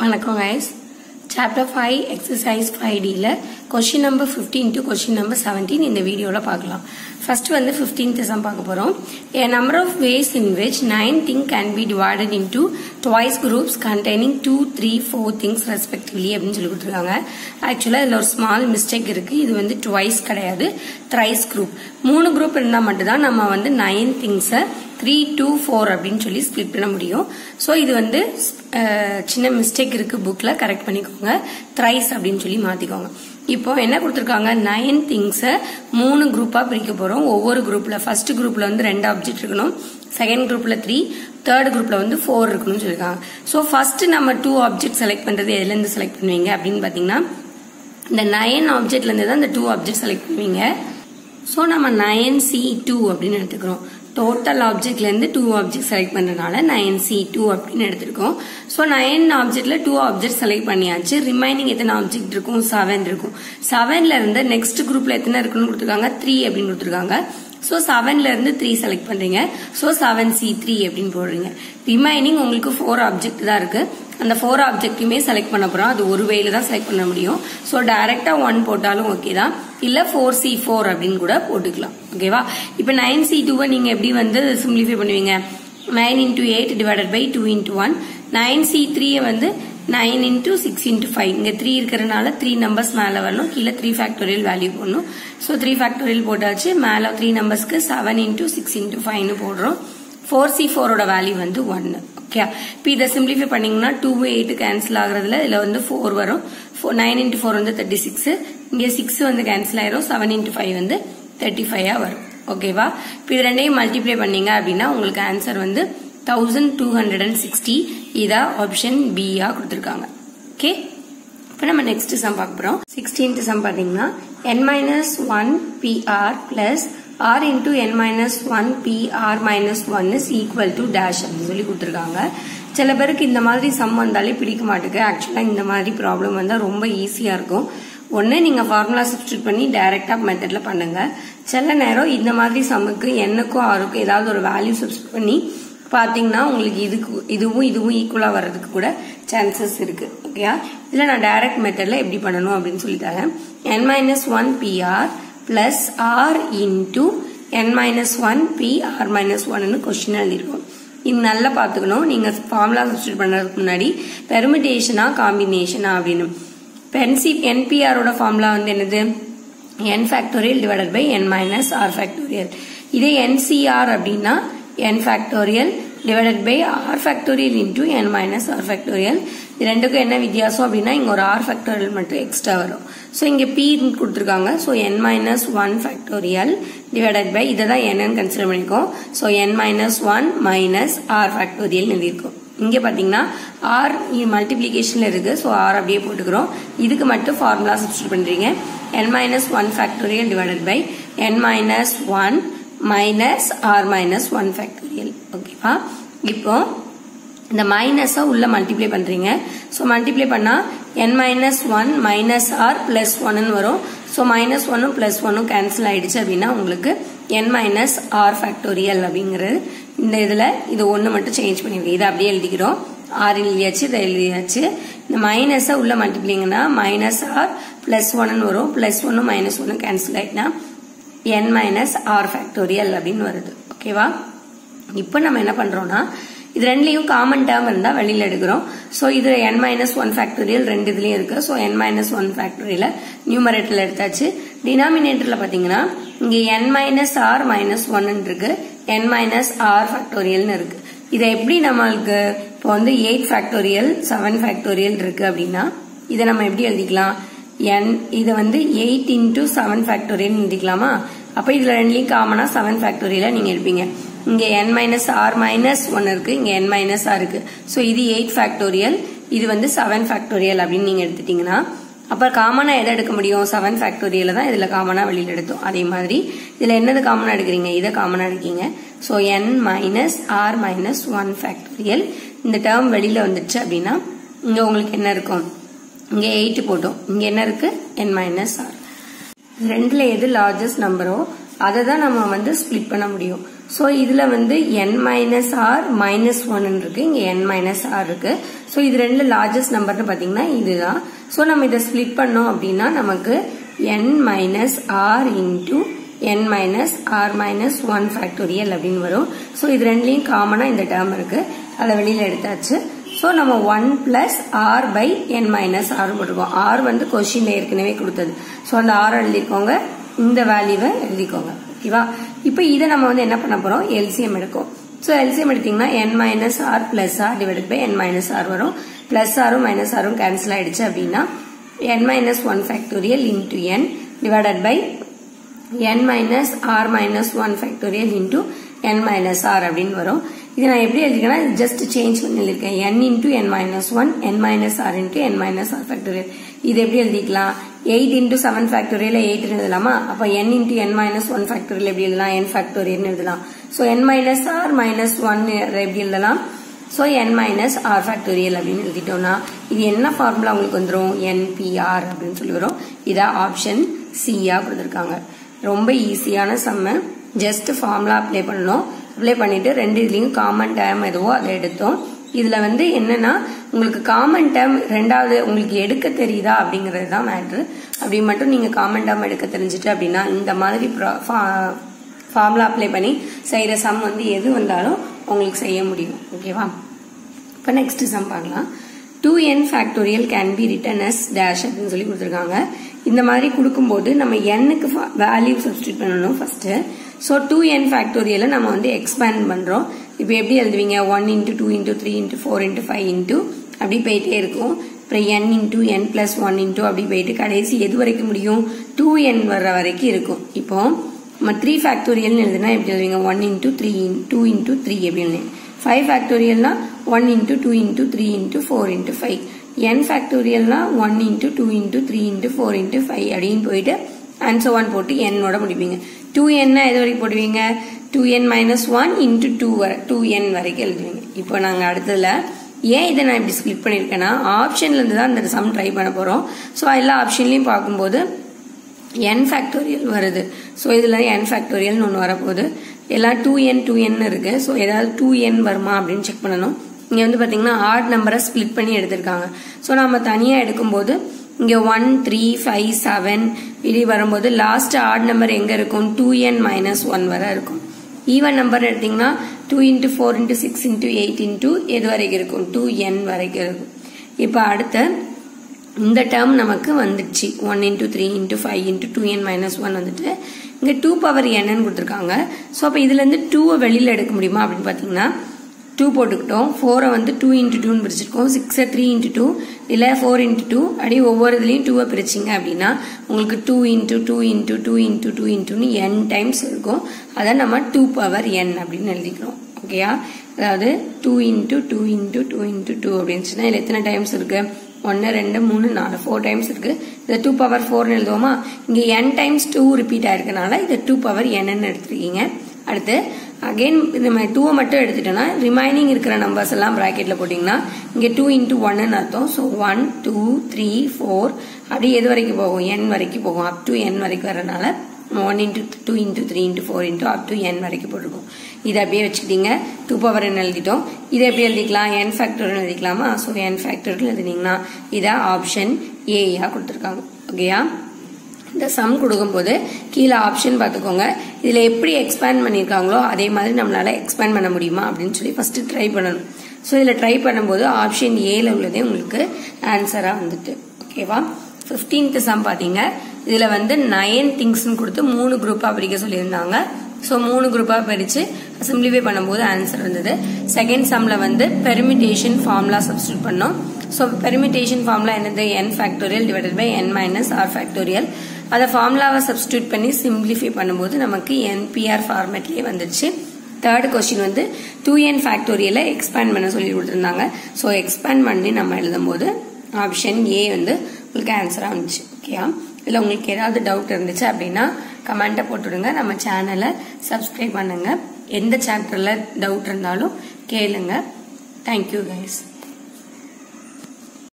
வணக்கம் guys chapter five exercise five டியில் question number fifteen to question number seventeen இந்த வீடியோவில் பார்க்கலாம். ஃபர்ஸ்ட் வந்து ஃபிஃப்டீன்த் தான் பார்க்க போகிறோம் a number of ways in which nine thing can be divided in into twice groups containing two three four things respectively அப்படின்னு சொல்லி கொடுத்துருக்காங்க. ஆக்சுவலாக இதில் ஒரு ஸ்மால் மிஸ்டேக் இருக்குது இது வந்து ட்வைஸ் கிடையாது. த்ரைஸ் குரூப் மூணு குரூப் இருந்தால் மட்டும்தான் நம்ம வந்து நைன் திங்ஸை த்ரீ டூ ஃபோர் அப்படின்னு சொல்லி ஸ்பிளிட் பண்ண முடியும். ஸோ இது வந்து சின்ன மிஸ்டேக் இருக்கு புக்கில் கரெக்ட் பண்ணிக்கோங்க. த்ரைஸ் அப்படின்னு சொல்லி மாற்றிக்கோங்க இப்போ என்ன கொடுத்துருக்காங்க? நைன் திங்ஸை மூணு குரூப்பாக பிரிக்க போகிறோம் ஒவ்வொரு குரூப்பில் ஃபர்ஸ்ட் குரூப்பில் வந்து ரெண்டு ஆப்ஜெக்ட் இருக்கணும். செகண்ட் குரூப்பில் த்ரீ தேர்ட் குரூப்பில் வந்து ஃபோர் இருக்கணும்னு சொல்லியிருக்காங்க ஸோ ஃபர்ஸ்ட் நம்ம டூ ஆப்ஜெக்ட் செலக்ட் பண்ணுறது எதுலேருந்து செலக்ட் பண்ணுவீங்க? அப்படின்னு பார்த்தீங்கன்னா இந்த நயன் ஆப்ஜெக்ட்லேருந்து தான் இந்த டூ ஆப்ஜெக்ட் செலக்ட் பண்ணுவீங்க. ஸோ நம்ம நயன் சி டூ அப்படின்னு எடுத்துக்கிறோம். டோட்டல் ஆப்ஜெக்ட்லேருந்து டூ ஆப்ஜெக்ட் செலக்ட் பண்ணுறதுனால நயன் சி டூ அப்படின்னு எடுத்திருக்கோம். ஸோ நயன் ஆப்ஜெக்டில் டூ ஆப்ஜெக்ட் செலக்ட் பண்ணியாச்சு. ரிமைனிங் எத்தனை ஆப்ஜெக்ட் இருக்கும்? செவன் இருக்கும். செவன்ல இருந்து நெக்ஸ்ட் குரூப்பில் எத்தனை இருக்குன்னு கொடுத்துருக்காங்க? த்ரீ அப்படின்னு கொடுத்துருக்காங்க. ஸோ செவன்ல இருந்து த்ரீ செலக்ட் பண்றீங்க. ஸோ செவன் சி த்ரீ அப்படின்னு போடுறீங்க. ரிமைனிங் உங்களுக்கு ஃபோர் ஆப்ஜெக்ட் தான் இருக்கு. அந்த ஃபோர் ஆப்ஜெக்ட்டுமே செலக்ட் பண்ண போறோம். அது ஒரு வேல தான் செலக்ட் பண்ண முடியும். ஸோ டைரக்டா ஒன் போட்டாலும் ஓகே தான். இல்ல ஃபோர் சி ஃபோர் அப்படின்னு கூட போட்டுக்கலாம். ஓகேவா இப்போ நைன் சி டூவை நீங்க எப்படி வந்து சிம்பிளிஃபை பண்ணுவீங்க? Nine into eight divided by two into one nine C த்ரீயை வந்து nine into six into five. இங்கே த்ரீ இருக்கிறனால த்ரீ நம்பர்ஸ் மேலே வரணும். கீழே த்ரீ ஃபேக்டோரியல் வேல்யூ போடணும். ஸோ த்ரீ ஃபேக்டோரியல் போட்டாச்சு. மேலே த்ரீ நம்பர்ஸ்க்கு செவன் இன்டூ சிக்ஸ் இன்டூ ஃபைவ்னு போடுறோம். ஃபோர் சி ஃபோரோட வேல்யூ வந்து ஒன்னு ஓகே இப்போ இதை சிம்பிளிஃபை பண்ணிங்கன்னா டூ எயிட்டு கேன்சல் ஆகுறதுல இதில் வந்து ஃபோர் வரும். நைன் இன்ட்டு ஃபோர் வந்து தேர்ட்டி சிக்ஸ் இங்கே சிக்ஸ் வந்து கேன்சல் ஆயிரும். செவன் இன்ட்டு ஃபைவ் வந்து தேர்ட்டி ஃபைவாக வரும். ஓகேவா இப்போ இது ரெண்டையும் மல்டிப்ளை பண்ணீங்க அப்படின்னா உங்களுக்கு ஆன்சர் வந்து thousand two hundred and sixty இதா ஆப்ஷன் பியா கொடுத்துருக்காங்க. ஓகே இப்போ நம்ம நெக்ஸ்ட் சம் பார்க்க போகிறோம் சிக்ஸ்டீன்த் சம் பார்த்தீங்கன்னா N minus one P R plus R into N minus one P R minus one is equal to dash அப்படின்னு சொல்லி கொடுத்துருக்காங்க. சில பேருக்கு இந்த மாதிரி சம் வந்தாலே பிடிக்க மாட்டேங்குது ஆக்சுவலாக இந்த மாதிரி ப்ராப்ளம் வந்தால் ரொம்ப ஈஸியாக இருக்கும். ஒன்று நீங்கள் ஃபார்முலா சப்ஸ்டியூட் பண்ணி டைரெக்டாக மெத்தடில் பண்ணுங்கள் சில நேரம் இந்த மாதிரி சம்முக்கு என்னக்கும் ஆருக்கும் ஏதாவது ஒரு வேல்யூ சப்ஸ்டியூட் பண்ணி பார்த்தீங்கன்னா உங்களுக்கு இதுக்கு இதுவும் இதுவும் ஈக்குவலாக வர்றதுக்கு கூட சான்சஸ் இருக்குது ஓகேயா இதில் நான் டைரக்ட் மெத்தடில் எப்படி பண்ணணும் அப்படின்னு சொல்லி தரேன் N minus one P R plus R into N minus one P R minus ஒன்னு கொஸ்டின் எழுதியிருக்கோம். இது நல்லா பார்த்துக்கணும். நீங்கள் ஃபார்முலா சப்ஸ்டியூட் பண்ணுறதுக்கு முன்னாடி பெர்மிடேஷனாக காம்பினேஷனா அப்படின்னு. பென்சி என்பிஆரோட ஃபார்முலா வந்து என்னது? N factorial divided by N minus R factorial இதே என்சிஆர் அப்படின்னா N factorial divided by R factorial into N minus R factorial இது ரெண்டுக்கும் என்ன வித்தியாசம் அப்படின்னா இங்கே ஒரு ஆர் ஃபேக்டோரியல் மட்டும் எக்ஸ்ட்ரா வரும். ஸோ இங்கே பி கொடுத்துருக்காங்க. So N minus one factorial divided by இதை தான் என்னன்னு consider பண்ணிக்கோம் so N minus one minus R factorial எழுதியிருக்கோம். இங்கே பார்த்தீங்கன்னா ஆர் மல்டிப்ளிகேஷனில் இருக்குது ஸோ ஆர் அப்படியே போட்டுக்கிறோம். இதுக்கு மட்டும் ஃபார்முலா சப்ஸ்டியூட் பண்ணுறீங்க N minus one factorial divided by N minus one minus R minus one factorial ஓகேவா இப்போ இந்த மைனஸை உள்ளே மல்டிப்ளை பண்ணுறீங்க ஸோ மல்டிப்ளை பண்ணால் N minus one minus R plus ஒன்னு வரும். ஸோ மைனஸ் ஒன்னும் ப்ளஸ் ஒன்னும் கேன்சல் ஆயிடுச்சு அப்படின்னா உங்களுக்கு என் மைனஸ் ஆர் ஃபேக்டோரியல் அப்படிங்கிறது இந்த இதில் இது ஒன்று மட்டும் சேஞ்ச் பண்ணிடுங்க இதை அப்படியே எழுதிக்கிறோம். ஆர் எழுதியாச்சு இதை எழுதியாச்சு. இந்த மைனஸை உள்ளே மல்டிப்ளிங்கன்னா மைனஸ் ஆர் ப்ளஸ் ஒன்னு வரும். ப்ளஸ் ஒன்னும் மைனஸ் ஒன்று கேன்சல் ஆயிட்டுனா n மைனஸ் ஆர் ஃபேக்டோரியல் அப்படின்னு வருது. ஓகேவா இப்போ நம்ம என்ன பண்றோம்னா இது ரெண்டுலையும் காமன் டேர்ம் இருந்தா வெளியில எடுக்கிறோம். ஸோ இது n மைனஸ் ஒன் ஃபேக்டோரியல் ரெண்டு இதுலயும் இருக்கு. So n minus one factorial நியூமரேட்டர்ல எடுத்தாச்சு. டினாமினேட்டர்ல பாத்தீங்கன்னா இங்க n minus R minus one இருக்கு. N மைனஸ் ஆர் ஃபேக்டோரியல்னு இருக்கு. இதை எப்படி நம்மளுக்கு இப்போ வந்து எயிட் ஃபேக்டோரியல் செவன் ஃபேக்டோரியல் இருக்கு அப்படின்னா இதை நம்ம எப்படி எழுதிக்கலாம்? N இதை வந்து எயிட் இன்டூ செவன் ஃபேக்டோரியல் எழுதிக்கலாமா? அப்ப இதுல ரெண்டுலயும் காமனா செவன் ஃபேக்டோரியலா நீங்க எடுப்பீங்க. இங்க n minus R minus one இருக்கு இங்க n மைனஸ் ஆர் இருக்கு. ஸோ இது எயிட் ஃபேக்டோரியல் இது வந்து செவன் ஃபேக்டோரியல் அப்படின்னு நீங்க எடுத்துட்டீங்கன்னா அப்ப காமனா எதை எடுக்க முடியும்? செவன் ஃபேக்டோரியல தான் இதுல காமனா வெளியில எடுத்தோம். அதே மாதிரி இதுல என்னது காமனா எடுக்கிறீங்க? இதை காமனா எடுக்கீங்க. So n minus R minus one factorial இந்த டேர்ம் வெளியில வந்துச்சு அப்படின்னா இங்க உங்களுக்கு என்ன இருக்கும்? இங்க எயிட் போட்டோம். இங்க என்ன இருக்கு? n மைனஸ் ஆர் ரெண்டுல எது லார்ஜஸ்ட் நம்பரோ அதை தான் நம்ம வந்து ஸ்ப்ளிட் பண்ண முடியும். ஸோ இதில் வந்து N minus R minus one இருக்கு. இங்கே என் மைனஸ் ஆர் இருக்கு. ஸோ இது ரெண்டு லார்ஜஸ்ட் நம்பர்னு பார்த்தீங்கன்னா இதுதான். ஸோ நம்ம இதை ஸ்ப்ளிட் பண்ணோம் அப்படின்னா நமக்கு N minus R into N minus R minus one factorial அப்படின்னு வரும். ஸோ இது ரெண்டுலேயும் காமனாக இந்த டேர்ம் இருக்கு. அதை வெளியில் எடுத்தாச்சு. ஸோ நம்ம one plus R by N minus R போட்டிருக்கோம். ஆர் வந்து கொஸ்டின்ல ஏற்கனவே கொடுத்தது. ஸோ அந்த ஆர் எழுதிக்கோங்க. இந்த வேல்யூவை எழுதிக்கோங்க. ஓகேவா இப்போ இதை நம்ம வந்து என்ன பண்ண போறோம்? எல்சிஎம் எடுக்கும். ஸோ எல்சிஎம் எடுத்தீங்கன்னா N minus R plus R divide by N minus R வரும். பிளஸ் ஆரும் மைனஸ் ஆரும் கேன்சல் ஆயிடுச்சு அப்படின்னா N minus one factorial into N divided by N minus R minus one factorial into N minus R அப்படின்னு வரும். இது நான் எப்படி எழுதிக்கேன்னா ஜஸ்ட் சேஞ்ச் பண்ணி எழுதிருக்கேன் n into N minus one N minus R into N minus R factorial இது எப்படி எழுதிக்கலாம்? Eight into seven factorial eight எழுதலாமா? அப்போ N into N minus one factorial எப்படி எழுதலாம்? என் ஃபேக்டோரியல்னு எழுதலாம். So N minus R minus one எப்படி எழுதலாம்? So N minus R factorial அப்படின்னு எழுதிட்டோம்னா இது என்ன ஃபார்முலா உங்களுக்கு வந்துடும் என்பிஆர் அப்படின்னு சொல்லி வரும். இதான் ஆப்ஷன் சியா கொடுத்துருக்காங்க. ரொம்ப ஈஸியான செம்ம ஜஸ்ட் ஃபார்முலா அப்ளை பண்ணணும். அப்ளை பண்ணிட்டு ரெண்டு இதுலேயும் காமன் டேம் எதுவோ அதை எடுத்தோம். இதில் வந்து என்னன்னா உங்களுக்கு காமன் டேம் ரெண்டாவது உங்களுக்கு எடுக்க தெரியுதா அப்படிங்கிறது தான் மேட்ரு அப்படி மட்டும் நீங்கள் காமன் டேம் எடுக்க தெரிஞ்சுட்டு அப்படின்னா இந்த மாதிரி ஃபார்முலா அப்ளை பண்ணி செய்கிற சம் வந்து எது வந்தாலும் உங்களுக்கு செய்ய முடியும். ஓகேவா இப்போ நெக்ஸ்ட் சம் பார்க்கலாம். Two N factorial can be written S dash அப்படின்னு சொல்லி கொடுத்துருக்காங்க. இந்த மாதிரி கொடுக்கும்போது நம்ம எண்ணுக்கு வேல்யூ சப்ஸ்டியூட் பண்ணணும் ஃபஸ்ட்டு ஸோ டூ என் ஃபேக்டோரியலை நம்ம வந்து எக்ஸ்பேண்ட் பண்ணுறோம் இப்போ எப்படி எழுதுவீங்க? One into two into three into four into five into அப்படி போயிட்டே இருக்கும். அப்புறம் N into N plus one into அப்படி போயிட்டு கடைசி எது வரைக்கும் முடியும்? டூ என் வர்ற வரைக்கும் இருக்கும். இப்போ நம்ம த்ரீ ஃபேக்டோரியல்னு எழுதுனா எப்படி எழுதுவீங்க? One into three in two into three அப்படின்னு five ஃபேக்டோரியல்னா one into two into three into four into five N ஃபேக்டோரியல்னா one into two into three into four into five அப்படின்னு போயிட்டு ஆன்சர் ஒன் போட்டு என்னோட முடிப்பீங்க. டூ என்ன எது வரைக்கும் போடுவீங்க? Two N minus one into two வர டூ என் வரைக்கும் எழுதுவீங்க. இப்போ நாங்கள் அடுத்ததுல ஏன் இதை நான் இப்படி ஸ்கிப் பண்ணியிருக்கேன்னா ஆப்ஷன்லேருந்து தான் இந்த சம் ட்ரை பண்ண போகிறோம் ஸோ எல்லா ஆப்ஷன்லையும் பார்க்கும்போது என் ஃபேக்டோரியல் வருது. ஸோ இதில் என் ஃபேக்டோரியல்னு ஒன்று வரப்போகுது. எல்லாம் டூ என் டூ என் இருக்கு. ஸோ ஏதாவது டூ என் வருமா அப்படின்னு செக் பண்ணணும். இங்கே வந்து பார்த்தீங்கன்னா ஆட் நம்பரை ஸ்ப்ளிட் பண்ணி எடுத்திருக்காங்க. ஸோ நம்ம தனியாக எடுக்கும்போது இங்கே ஒன் த்ரீ ஃபைவ் செவன் இப்படி வரும்போது லாஸ்ட் ஆட் நம்பர் எங்கே இருக்கும்? டூ என் மைனஸ் ஒன் வரை இருக்கும். ஈவன் நம்பர் எடுத்தீங்கன்னா two into four into six into eight into எது வரைக்கும் இருக்கும்? டூ என் வரைக்கும் இருக்கும். இப்போ அடுத்த இந்த டேர்ம் நமக்கு வந்துடுச்சு. One into three into five into two N minus one வந்துட்டு இங்கே டூ பவர் என்னன்னு கொடுத்துருக்காங்க. ஸோ அப்போ இதுலேருந்து டூவை வெளியில் எடுக்க முடியுமா அப்படின்னு பார்த்தீங்கன்னா டூ போட்டுக்கிட்டோம். ஃபோரை வந்து டூ இன்ட்டு டூன்னு பிரிச்சிருக்கோம். சிக்ஸை த்ரீ இன்ட்டு டூ இல்லை ஃபோர் இன்ட்டு டூ அப்படியே ஒவ்வொரு இதுலேயும் டூவை பிரிச்சிங்க அப்படின்னா உங்களுக்கு two into two into two into two இன்ட்டுன்னு என் டைம்ஸ் இருக்கும். அதை நம்ம டூ பவர் என் அப்படின்னு எழுதிக்கிறோம். ஓகேயா அதாவது two into two into two into two அப்படின்னு சொன்னால் இதில் எத்தனை டைம்ஸ் இருக்குது ஒன்று ரெண்டு மூணு நாலு ஃபோர் டைம்ஸ் இருக்குது இதை டூ பவர் ஃபோர்னு எழுதுவோமா? இங்கே என் டைம்ஸ் டூ ரிப்பீட் ஆயிருக்கனால இதை டூ பவர் என்னன்னு எடுத்துருக்கீங்க. அடுத்து அகைன் நம்ம டூவை மட்டும் எடுத்துட்டோம்னா ரிமைனிங் இருக்கிற நம்பர்ஸ் எல்லாம் ப்ராக்கெட்ல போட்டிங்கன்னா இங்கே டூ இன்ட்டு ஒன்னு அர்த்தம். So one two three four அப்படி எது வரைக்கும் போகும்? என் வரைக்கும் போகும். அப் டு என் வரைக்கும் வரனால one into two into three into four into up to N வரைக்கும் போட்டிருக்கோம். இதை அப்படியே வச்சுக்கிட்டீங்க. டூ பவர் என் எழுதிட்டோம். இதை எப்படி எழுதிக்கலாம்? என் ஃபேக்டர்னு எழுதிக்கலாமா? ஸோ என் ஃபேக்டர்னு எழுதினீங்கன்னா இதை ஆப்ஷன் ஏயா கொடுத்துருக்காங்க. ஓகேயா இந்த சம் கொடுக்கும்போது கீழே ஆப்ஷன் பார்த்துக்கோங்க. இதில் எப்படி எக்ஸ்பேண்ட் பண்ணியிருக்காங்களோ அதே மாதிரி நம்மளால் எக்ஸ்பேண்ட் பண்ண முடியுமா அப்படின்னு சொல்லி ஃபஸ்ட்டு ட்ரை பண்ணணும். ஸோ இதில் ட்ரை பண்ணும்போது ஆப்ஷன் ஏல உள்ளதே உங்களுக்கு ஆன்சராக வந்துட்டு ஓகேவா ஃபிஃப்டீன்த் சம் பார்த்தீங்க. இதில் வந்து நயன் திங்ஸ்ன்னு கொடுத்து மூணு குரூப்பாக பிரிக்க சொல்லியிருந்தாங்க. ஸோ மூணு குரூப்பாக பிரித்து சிம்பிளிஃபை பண்ணும்போது ஆன்சர் வந்தது. செகண்ட் சம்மில் வந்து பெர்மிட்டேஷன் ஃபார்முலா சப்ஸ்டியூட் பண்ணோம். ஸோ பெர்மிடேஷன் ஃபார்முலா என்னது? N factorial divided by N minus R factorial அதை ஃபார்முலாவை சப்ஸ்டியூட் பண்ணி சிம்பிளிஃபை பண்ணும்போது நமக்கு என்பிஆர் ஃபார்மேட்லேயே வந்துடுச்சு தேர்ட் கொஸ்டின் வந்து டூ என் ஃபேக்டோரியலை எக்ஸ்பேண்ட் பண்ண சொல்லி கொடுத்துருந்தாங்க. ஸோ எக்ஸ்பேண்ட் பண்ணி நம்ம எழுதும்போது ஆப்ஷன் ஏ வந்து உங்களுக்கு ஆன்சராக வந்துச்சு. ஓகேயா இல்லை உங்களுக்கு ஏதாவது டவுட் இருந்துச்சு அப்படின்னா கமெண்ட்டை போட்டுவிடுங்க நம்ம சேனலை சப்ஸ்கிரைப் பண்ணுங்க. எந்த சாப்டரில் டவுட் இருந்தாலும் கேளுங்க. Thank you guys